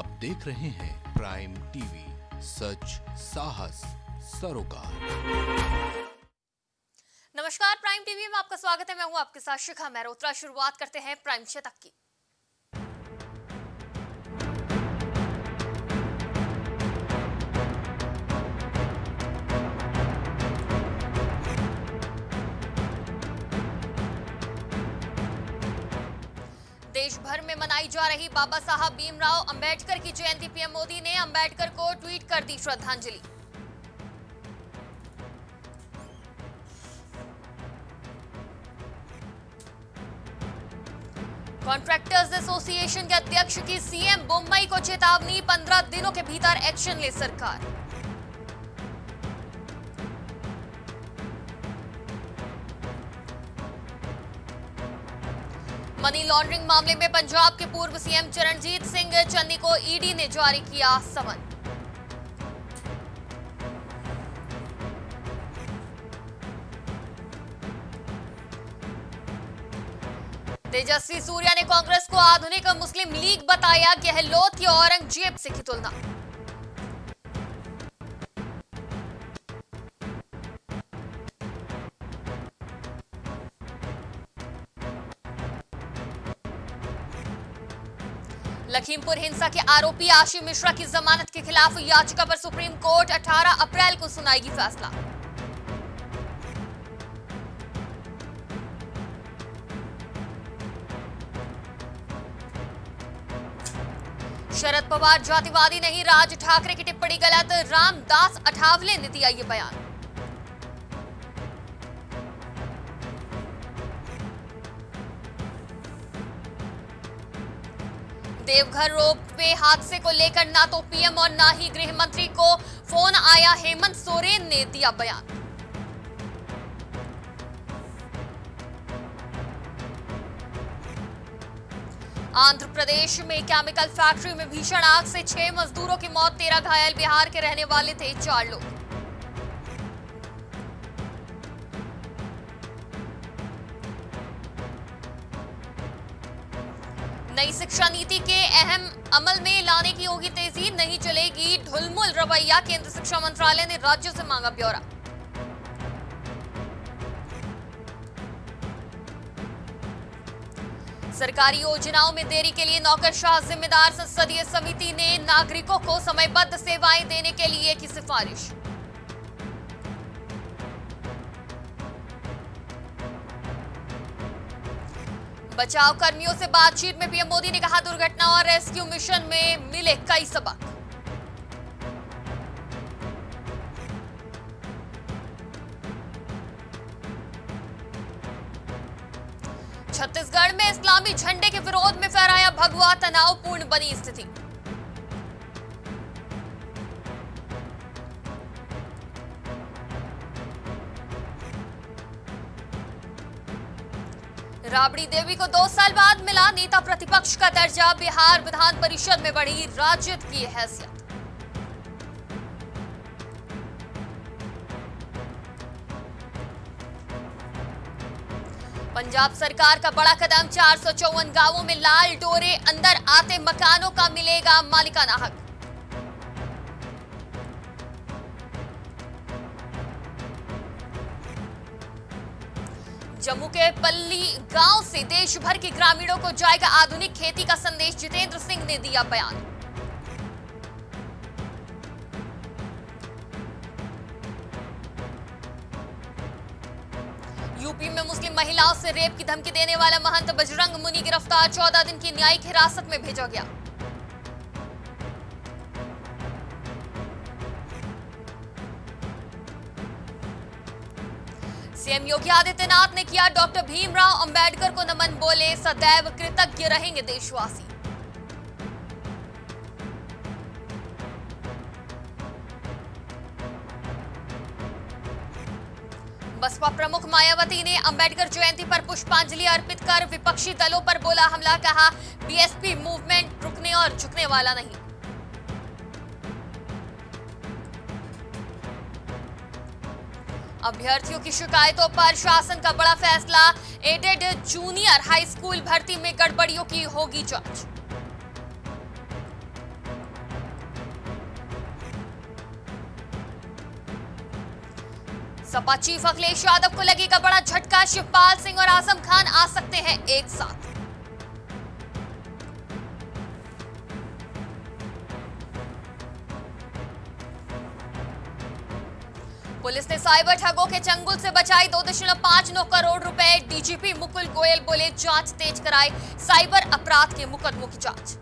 आप देख रहे हैं प्राइम टीवी सच, साहस, सरोकार। नमस्कार प्राइम टीवी में आपका स्वागत है। मैं हूँ आपके साथ शिखा मेहरोत्रा शुरुआत करते हैं प्राइम शतक की। में मनाई जा रही बाबा साहब भीमराव अंबेडकर की जयंती। पीएम मोदी ने अंबेडकर को ट्वीट कर दी श्रद्धांजलि। कॉन्ट्रैक्टर्स एसोसिएशन के अध्यक्ष की सीएम मुंबई को चेतावनी, पंद्रह दिनों के भीतर एक्शन ले सरकार। मनी लॉन्ड्रिंग मामले में पंजाब के पूर्व सीएम चरणजीत सिंह चन्नी को ईडी ने जारी किया समन। तेजस्वी सूर्या ने कांग्रेस को आधुनिक मुस्लिम लीग बताया गहलोत की औरंगज़ेब से की तुलना। लखीमपुर हिंसा के आरोपी आशी मिश्रा की जमानत के खिलाफ याचिका पर सुप्रीम कोर्ट 18 अप्रैल को सुनाएगी फैसला। शरद पवार, जातिवादी नहीं, राज ठाकरे की टिप्पणी गलत, रामदास अठावले ने दिया ये बयान। देवघर रोपवे हादसे को लेकर ना तो पीएम और ना ही गृह मंत्री को फ़ोन आया। हेमंत सोरेन ने दिया बयान। आंध्र प्रदेश में केमिकल फैक्ट्री में भीषण आग से छह मजदूरों की मौत, तेरह घायल बिहार के रहने वाले थे चार लोग। नई शिक्षा नीति के अहम अमल में लाने की होगी तेज़ी, नहीं चलेगी ढुलमुल रवैया केंद्र शिक्षा मंत्रालय ने राज्यों से मांगा ब्यौरा। सरकारी योजनाओं में देरी के लिए नौकरशाह जिम्मेदार संसदीय समिति ने नागरिकों को समयबद्ध सेवाएँ देने के लिए की सिफारिश। बचाव कर्मियों से बातचीत में पीएम मोदी ने कहा दुर्घटना और रेस्क्यू मिशन में मिले कई सबक। छत्तीसगढ़ में इस्लामी झंडे के विरोध में फहराया भगवा तनावपूर्ण बनी स्थिति। राबड़ी देवी को दो साल बाद मिला नेता प्रतिपक्ष का दर्जा। बिहार विधान परिषद में बढ़ी राजद की हैसियत। पंजाब सरकार का बड़ा कदम, चार सौ चौवन गाँवों में लाल डोरे, अंदर आते मकानों का मिलेगा मालिकाना हक। जम्मू के पल्ली गाँव से देश भर के ग्रामीणों को जाएगा आधुनिक खेती का संदेश। जितेंद्र सिंह ने दिया बयान। यूपी में मुस्लिम महिलाओं से रेप की धमकी देने वाला महंत बजरंग मुनि गिरफ़्तार। चौदह दिन की न्यायिक हिरासत में भेजा गया। सीएम योगी आदित्यनाथ ने किया डॉक्टर भीमराव अंबेडकर को नमन, बोले, सदैव कृतज्ञ रहेंगे देशवासी। बसपा प्रमुख मायावती ने अंबेडकर जयंती पर पुष्पांजलि अर्पित कर विपक्षी दलों पर बोला हमला, कहा, बीएसपी मूवमेंट रुकने और झुकने वाला नहीं। अभ्यर्थियों की शिकायतों पर शासन का बड़ा फैसला। एडेड जूनियर हाई स्कूल भर्ती में गड़बड़ियों की होगी जाँच। सपा चीफ अखिलेश यादव को लगेगा बड़ा झटका। शिवपाल सिंह और आज़म खान आ सकते हैं एक साथ। पुलिस ने साइबर ठगों के चंगुल से बचाई दो दशमलव पाँच नौ करोड़ रुपए। डीजीपी मुकुल गोयल बोले, जाँच तेज कराई साइबर अपराध के मुकदमों की जाँच।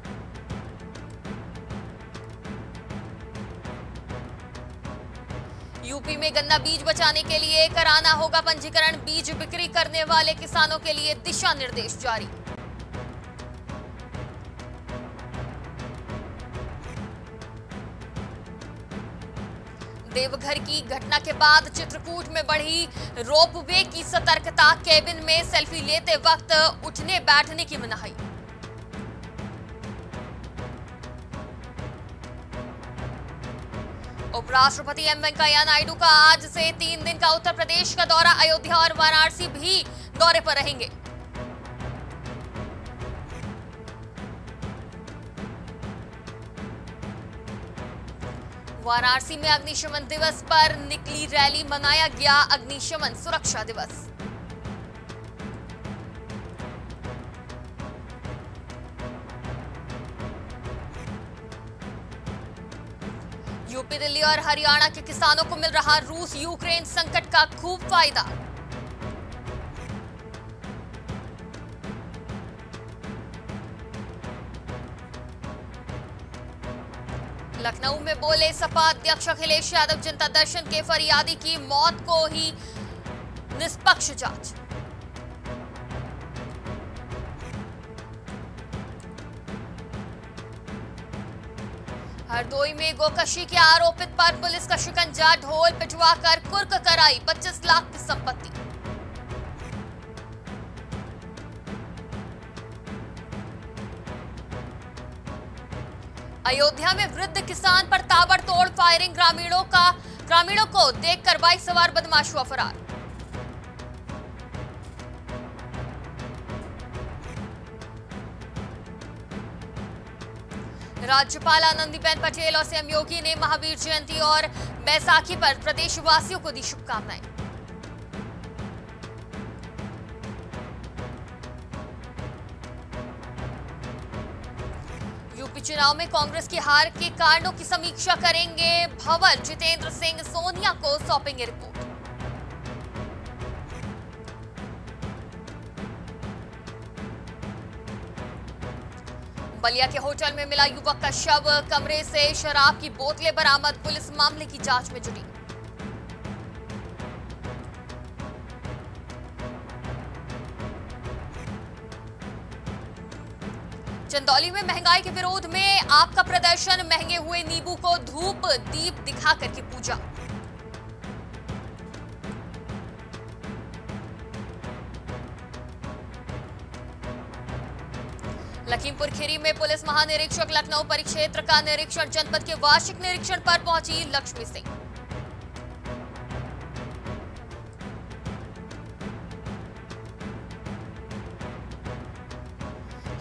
यूपी में गन्ना बीज बचाने के लिए कराना होगा पंजीकरण, बीज बिक्री करने वाले किसानों के लिए दिशा निर्देश जारी। देवघर की घटना के बाद चित्रकूट में बढ़ी रोपवे की सतर्कता। केबिन में सेल्फी लेते वक्त उठने बैठने की मनाही। उपराष्ट्रपति एम वेंकैया नायडू का आज से तीन दिन का उत्तर प्रदेश का दौरा। अयोध्या और वाराणसी भी दौरे पर रहेंगे। वाराणसी में अग्निशमन दिवस पर निकली रैली मनाया गया अग्निशमन सुरक्षा दिवस। यूपी, दिल्ली और हरियाणा के किसानों को मिल रहा रूस यूक्रेन संकट का खूब फ़ायदा। बोले, सपा अध्यक्ष अखिलेश यादव जनता दर्शन के फरियादी की मौत को ही निष्पक्ष जाँच। हरदोई में गोकशी के आरोपित पर पुलिस का शिकंजा, ढोल पिटवाकर कुर्क कराई 25 लाख की संपत्ति। अयोध्या में वृद्ध किसान पर ताबड़तोड़ फायरिंग, ग्रामीणों का, ग्रामीणों को देखकर बाइक सवार बदमाश हुआ फरार। राज्यपाल आनंदीबेन पटेल और सीएम योगी ने महावीर जयंती और बैसाखी पर प्रदेशवासियों को दी शुभकामनाएँ। चुनाव में कांग्रेस की हार के कारणों की समीक्षा करेंगे भंवर जितेंद्र सिंह सोनिया को सौंपेंगे रिपोर्ट। बलिया के होटल में मिला युवक का शव। कमरे से शराब की बोतलें बरामद। पुलिस मामले की जाँच में जुटी। चंदौली में महँगाई के विरोध में आपका प्रदर्शन, महँगे हुए नींबू को धूप, दीप दिखा करके पूजा। लखीमपुर खीरी में पुलिस महानिरीक्षक लखनऊ परिक्षेत्र का निरीक्षण, जनपद के वार्षिक निरीक्षण पर पहुँची लक्ष्मी सिंह।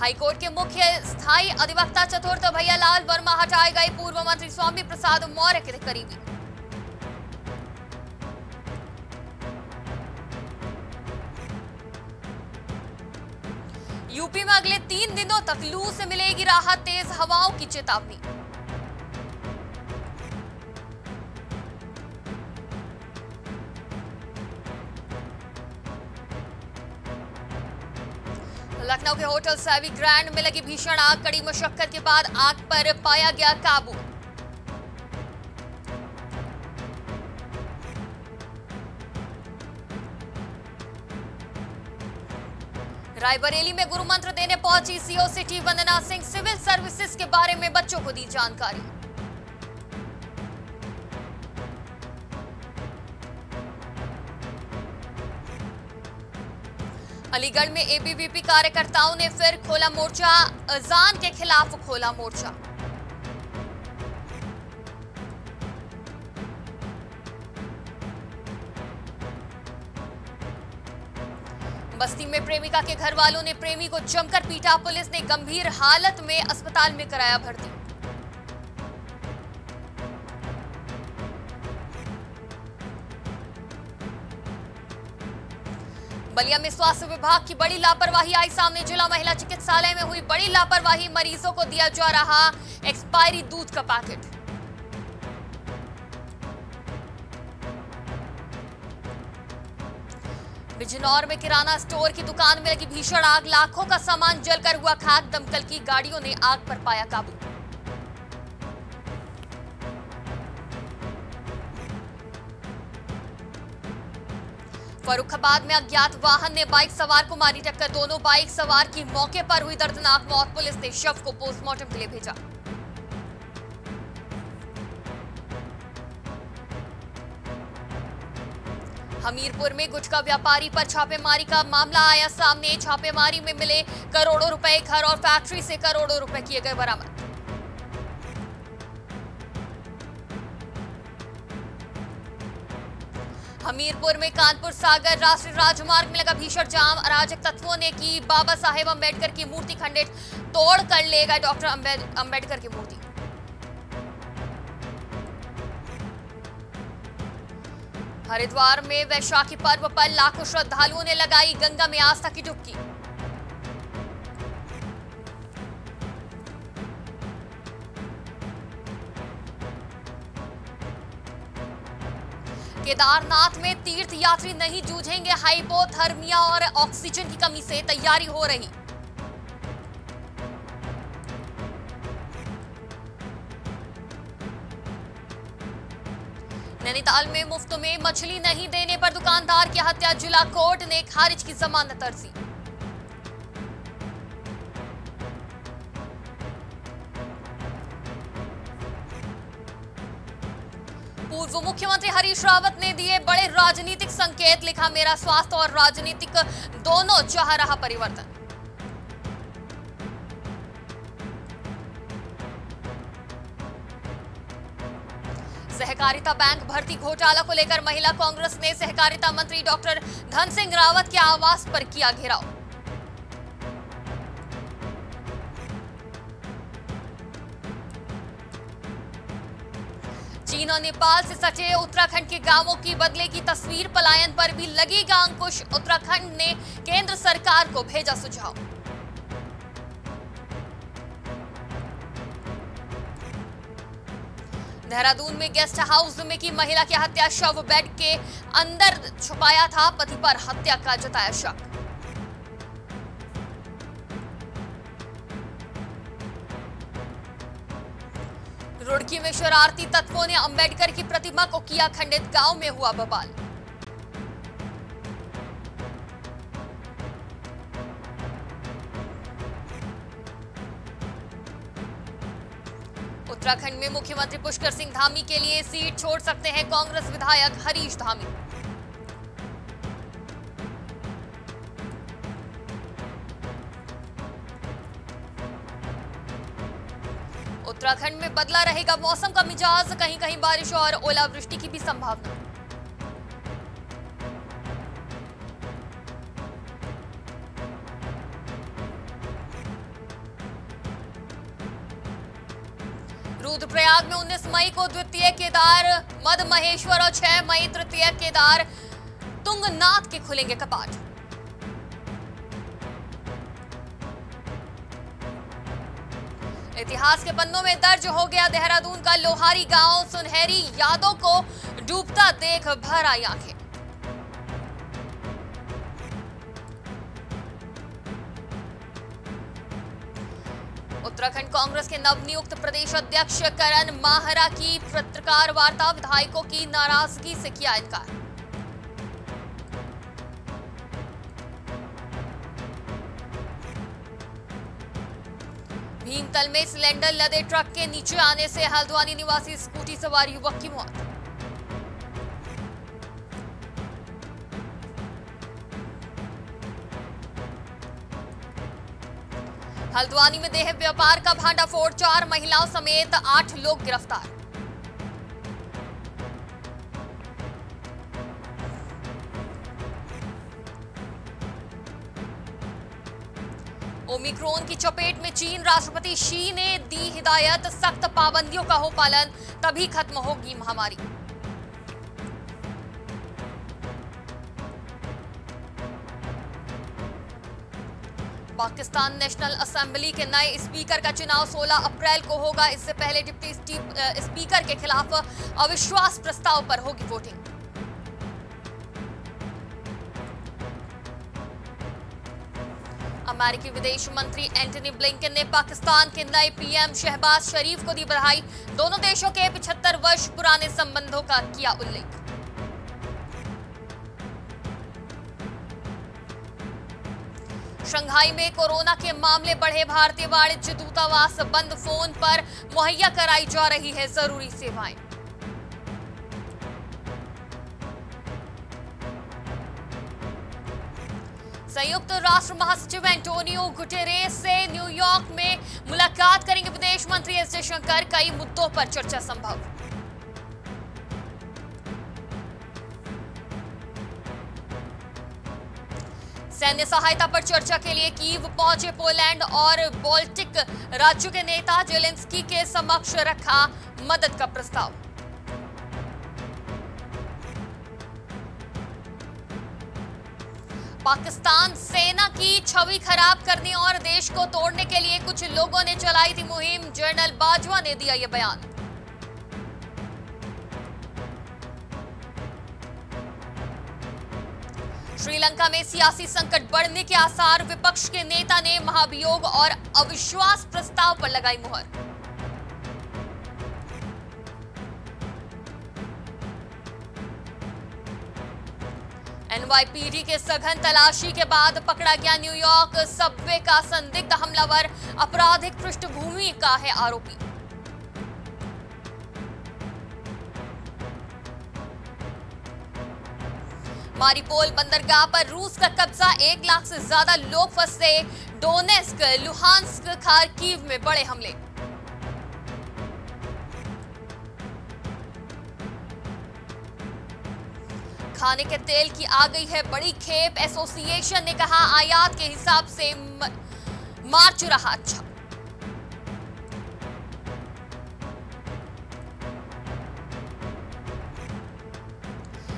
हाईकोर्ट के मुख्य स्थायी अधिवक्ता चतुर्थ भैयालाल वर्मा हटाए गए पूर्व मंत्री स्वामी प्रसाद मौर्य के करीबी। यूपी में अगले तीन दिनों तक लू से मिलेगी राहत, तेज हवाओं की चेतावनी। होटल सैवी ग्रैंड में लगी भीषण आग, कड़ी मशक्कत के बाद आग पर पाया गया काबू। रायबरेली में गुरु मंत्र देने पहुँची CO city Vandana Singh civil services के बारे में बच्चों को दी जानकारी। अलीगढ़ में एबीवीपी कार्यकर्ताओं ने फिर खोला मोर्चा। अजान के खिलाफ खोला मोर्चा। बस्ती में प्रेमिका के घर वालों ने प्रेमी को जमकर पीटा। पुलिस ने गंभीर हालत में अस्पताल में कराया भर्ती। बलिया में स्वास्थ्य विभाग की बड़ी लापरवाही, आई सामने जिला महिला चिकित्सालय में हुई बड़ी लापरवाही। मरीजों को दिया जा रहा एक्सपायरी दूध का पैकेट। बिजनौर में किराना स्टोर की दुकान में लगी भीषण आग। लाखों का सामान जलकर हुआ खाक। दमकल की गाड़ियों ने आग पर पाया काबू। फरुखाबाद में अज्ञात वाहन ने बाइक सवार को मारी टक्कर। दोनों बाइक सवार की मौके पर हुई दर्दनाक मौत। पुलिस ने शव को पोस्टमार्टम के लिए भेजा। हमीरपुर में गुटखा व्यापारी पर छापेमारी का मामला आया सामने। छापेमारी में मिले करोड़ों रुपए घर और फैक्ट्री से करोड़ों रुपए किए गए बरामद। हमीरपुर में कानपुर सागर राष्ट्रीय राजमार्ग में लगा भीषण जाम। अराजक तत्वों ने की बाबा साहेब अंबेडकर की मूर्ति खंडित, तोड़ कर ले गए डॉक्टर अंबेडकर की मूर्ति। हरिद्वार में वैशाखी पर्व पर लाखों श्रद्धालुओं ने लगाई गंगा में आस्था की डुबकी। केदारनाथ में तीर्थ यात्री नहीं जूझेंगे। हाइपोथर्मिया और ऑक्सीजन की कमी से तैयारी हो रही। नैनीताल में मुफ़्त में मछली नहीं देने पर दुकानदार की हत्या। जिला कोर्ट ने खारिज की जमानत अर्जी हरीश रावत ने दिए बड़े राजनीतिक संकेत, लिखा, मेरा स्वास्थ्य और राजनीतिक दोनों चाह रहा परिवर्तन। सहकारिता बैंक भर्ती घोटाला को लेकर महिला कांग्रेस ने सहकारिता मंत्री डॉक्टर धन सिंह रावत के आवास पर किया घेराव। चीन और नेपाल से सटे उत्तराखंड के गाँवों की बदले की तस्वीर पलायन पर भी लगेगा अंकुश। उत्तराखंड ने केंद्र सरकार को भेजा सुझाव। देहरादून में गेस्ट हाउस में की महिला की हत्या, शव बेड के अंदर छुपाया था, पति पर हत्या का जताया शक। रुड़की में शरारती तत्वों ने अंबेडकर की प्रतिमा को किया खंडित। गाँव में हुआ बवाल। उत्तराखंड में मुख्यमंत्री पुष्कर सिंह धामी के लिए सीट छोड़ सकते हैं कांग्रेस विधायक हरीश धामी। बदला रहेगा मौसम का मिजाज कहीं कहीं बारिश और ओलावृष्टि की भी संभावना। रुद्रप्रयाग में 19 मई को द्वितीय केदार, मद महेश्वर और 6 मई तृतीय केदार तुंगनाथ के खुलेंगे कपाट। इतिहास के पन्नों में दर्ज हो गया देहरादून का लोहारी गाँव सुनहरी यादों को डूबता देख भर आई आँखें। उत्तराखंड कांग्रेस के नवनियुक्त प्रदेश अध्यक्ष करण माहरा की पत्रकार वार्ता विधायकों की नाराज़गी से किया इनकार। भीमतल में सिलेंडर लदे ट्रक के नीचे आने से हल्द्वानी निवासी स्कूटी सवार युवक की मौत। हल्द्वानी में देह व्यापार का भांडाफोड़, चार महिलाओं समेत आठ लोग गिरफ़्तार। ओमिक्रोन की चपेट में चीन राष्ट्रपति शी ने दी हिदायत, सख्त पाबंदियों का हो पालन, तभी खत्म होगी महामारी। पाकिस्तान नेशनल असेंबली के नए स्पीकर का चुनाव 16 अप्रैल को होगा। इससे पहले डिप्टी स्पीकर के खिलाफ अविश्वास प्रस्ताव पर होगी वोटिंग। अमेरिकी विदेश मंत्री एंटनी ब्लिंकन ने पाकिस्तान के नए पीएम शहबाज शरीफ को दी बधाई। दोनों देशों के 75 वर्ष पुराने संबंधों का किया उल्लेख। शंघाई में कोरोना के मामले बढ़े, भारतीय वाणिज्य दूतावास बंद, फ़ोन पर मुहैया कराई जा रही है ज़रूरी सेवाएँ। संयुक्त राष्ट्र महासचिव एंटोनियो गुटेरेस से न्यूयॉर्क में मुलाकात करेंगे विदेश मंत्री एस जयशंकर कई मुद्दों पर चर्चा संभव। सैन्य सहायता पर चर्चा के लिए कीव पहुँचे पोलैंड और बाल्टिक राज्यों के नेता। जेलेंस्की के समक्ष रखा मदद का प्रस्ताव। पाकिस्तान सेना की छवि खराब करने और देश को तोड़ने के लिए कुछ लोगों ने चलाई थी मुहिम। जनरल बाजवा ने दिया यह बयान। श्रीलंका में सियासी संकट बढ़ने के आसार, विपक्ष के नेता ने महाभियोग और अविश्वास प्रस्ताव पर लगाई मुहर। एनवाईपीडी के सघन तलाशी के बाद पकड़ा गया न्यूयॉर्क सबवे का संदिग्ध हमलावर आपराधिक पृष्ठभूमि का है आरोपी। मारिपोल बंदरगाह पर रूस का कब्जा, एक लाख से ज़्यादा लोग फंसे, डोनेस्क लुहानस्क खारकीव में बड़े हमले। खाने के तेल की आ गई है बड़ी खेप। एसोसिएशन ने कहा, आयात के हिसाब से मार्च रहा अच्छा।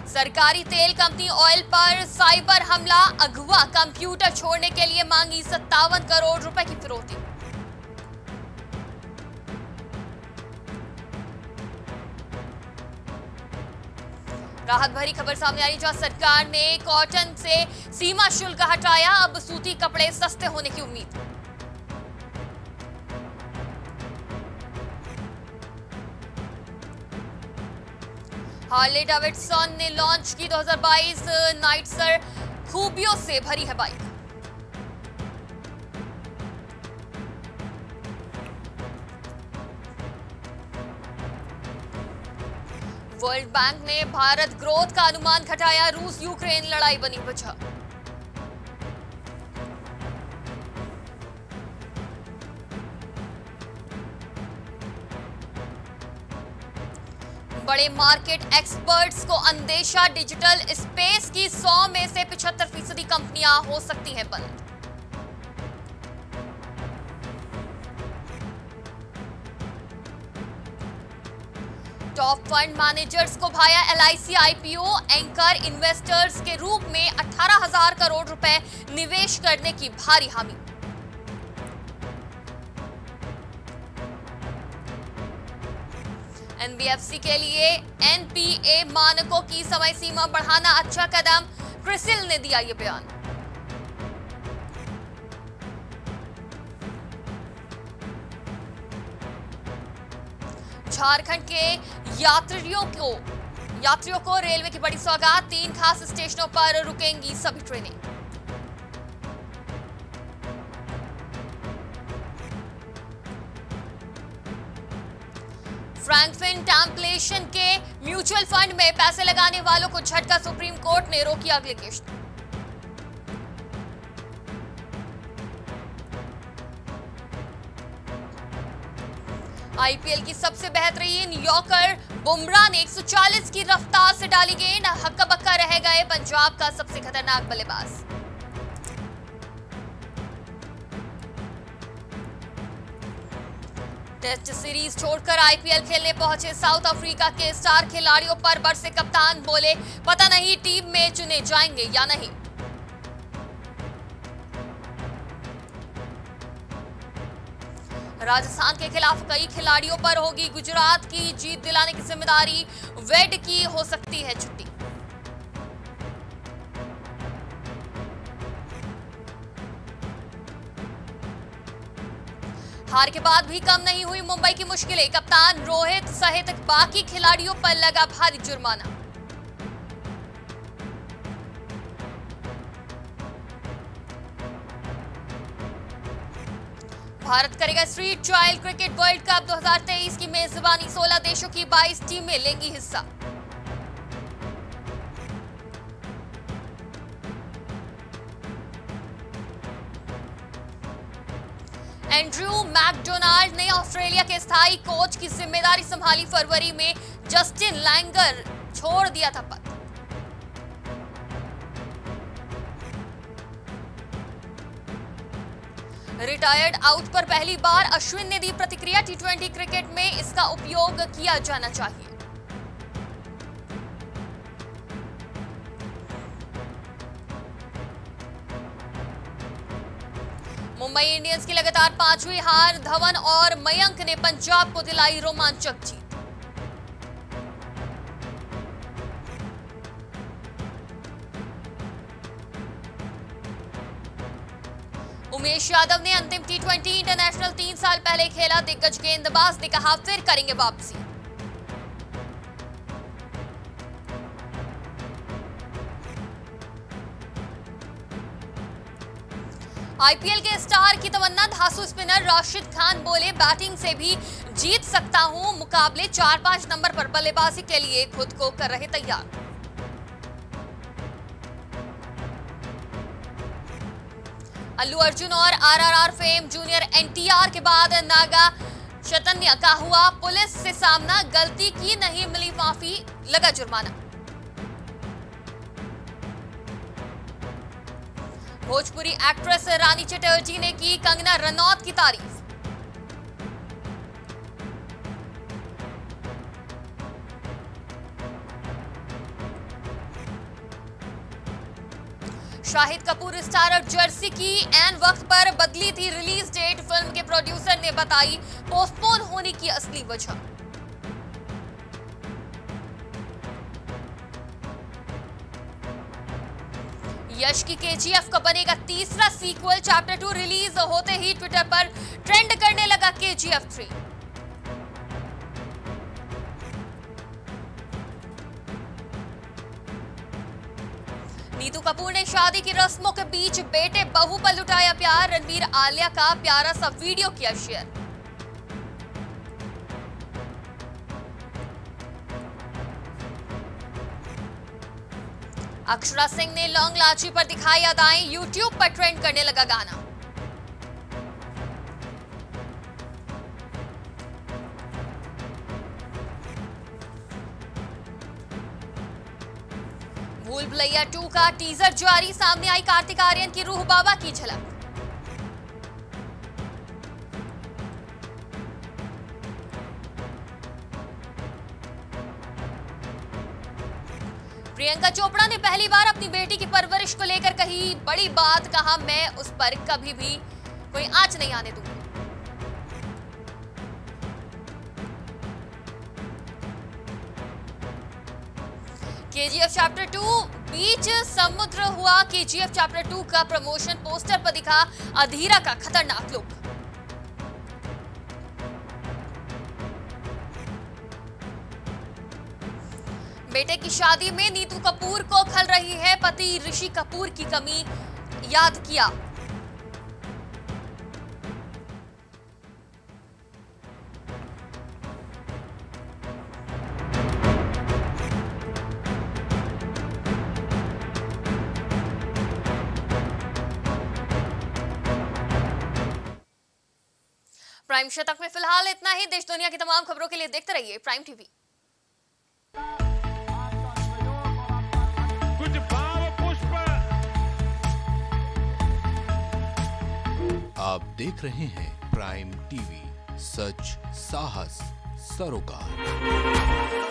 सरकारी तेल कंपनी ऑयल पर साइबर हमला, अगवा कंप्यूटर छोड़ने के लिए मांगी सत्तावन करोड़ रुपए की फिरौती। राहत भरी खबर सामने आई जहाँ सरकार ने कॉटन से सीमा शुल्क हटाया। अब सूती कपड़े सस्ते होने की उम्मीद। हार्ले डेविडसन ने लॉन्च की 2022 नाइटसर खूबियों से भरी है बाइक। वर्ल्ड बैंक ने भारत ग्रोथ का अनुमान घटाया रूस यूक्रेन लड़ाई बनी वजह। बड़े मार्केट एक्सपर्ट्स को अंदेशा डिजिटल स्पेस की 100 में से 75 फ़ीसदी कंपनियाँ हो सकती हैं बंद। टॉप फंड मैनेजर्स को भाया एलआईसी आईपीओ एंकर इन्वेस्टर्स के रूप में 18,000 करोड़ रुपए निवेश करने की भारी हामी। एनबीएफसी के लिए एनपीए मानकों की समय सीमा बढ़ाना अच्छा कदम क्रिसिल ने दिया ये बयान। झारखंड के यात्रियों को यात्रियों को रेलवे की बड़ी सौगात, तीन खास स्टेशनों पर रुकेंगी सभी ट्रेनें। फ्रैंकफिन टैम्पलेशन के म्यूचुअल फंड में पैसे लगाने वालों को झटका, सुप्रीम कोर्ट ने रोकी अगली किश्त आईपीएल की सबसे बेहतरीन यॉकर बुमराह ने 140 की रफ्तार से डाली गेंद। हक्का बक्का रह गए पंजाब का सबसे खतरनाक बल्लेबाज। टेस्ट सीरीज़ छोड़कर आईपीएल खेलने पहुँचे साउथ अफ्रीका के स्टार खिलाड़ियों पर बरसे कप्तान बोले, पता नहीं टीम में चुने जाएँगे या नहीं। राजस्थान के खिलाफ कई खिलाड़ियों पर होगी गुजरात की जीत दिलाने की ज़िम्मेदारी वेड की हो सकती है छुट्टी। हार के बाद भी कम नहीं हुई मुंबई की मुश्किलें। कप्तान रोहित सहित बाकी खिलाड़ियों पर लगा भारी जुर्माना। करेगा street trial cricket World Cup 2023 की मेजबानी 16 देशों की 22 टीमें लेंगी हिस्सा। एंड्रयू मैकडोनाल्ड ने ऑस्ट्रेलिया के स्थायी कोच की ज़िम्मेदारी संभाली। फरवरी में जस्टिन लैंगर छोड़ दिया था पद। रिटायर्ड आउट पर पहली बार अश्विन ने दी प्रतिक्रिया। टी क्रिकेट में इसका उपयोग किया जाना चाहिए। मुंबई इंडियंस की लगातार पांचवी हार, धवन और मयंक ने पंजाब को दिलाई रोमांचक जीत। उमेश यादव ने अंतिम टी ट्वेंटी इंटरनेशनल तीन साल पहले खेला, दिग्गज गेंदबाज ने कहा, फिर करेंगे वापसी. आईपीएल के स्टार की तमन्ना, धासु स्पिनर राशिद खान बोले, बैटिंग से भी जीत सकता हूँ, मुकाबले चार पाँच नंबर पर बल्लेबाजी के लिए खुद को कर रहे तैयार। अल्लू अर्जुन और आरआरआर फेम जूनियर एनटीआर के बाद नागा चैतन्य का हुआ पुलिस से सामना। गलती की नहीं मिली माफ़ी, लगा जुर्माना। भोजपुरी एक्ट्रेस रानी चटर्जी ने की कंगना रनौत की तारीफ़। शाहिद कपूर स्टार और जर्सी की एन वक्त पर बदली थी रिलीज़ डेट। फ़िल्म के प्रोड्यूसर ने बताई, पोस्टपोन होने की असली वजह। यश की केजीएफ का बनेगा तीसरा सीक्वल चैप्टर टू रिलीज़ होते ही ट्विटर पर ट्रेंड करने लगा केजीएफ थ्री कपूर ने शादी की रस्मों के बीच बेटे बहू पर लुटाया प्यार। रणवीर आलिया का प्यारा सा वीडियो किया शेयर। अक्षरा सिंह ने लॉन्ग लाची पर दिखाई अदाएँ यूट्यूब पर ट्रेंड करने लगा गाना। भूल भुलैया टू का टीजर जारी, सामने आई कार्तिक आर्यन की रूह बाबा की झलक। प्रियंका चोपड़ा ने पहली बार अपनी बेटी की परवरिश को लेकर कही बड़ी बात, कहा, मैं उस पर कभी भी कोई आँच नहीं आने दूँगी। केजीएफ चैप्टर टू बीच समुद्र हुआ। केजीएफ चैप्टर टू का प्रमोशन पोस्टर पर दिखा अधीरा का खतरनाक लुक बेटे की शादी में नीतू कपूर को खल रही है। पति ऋषि कपूर की कमी, याद किया। प्राइम शतक में फ़िलहाल इतना ही। देश दुनिया की तमाम खबरों के लिए देखते रहिए प्राइम टीवी कुछ भाव पुष्प। आप देख रहे हैं प्राइम टीवी सच साहस सरोकार।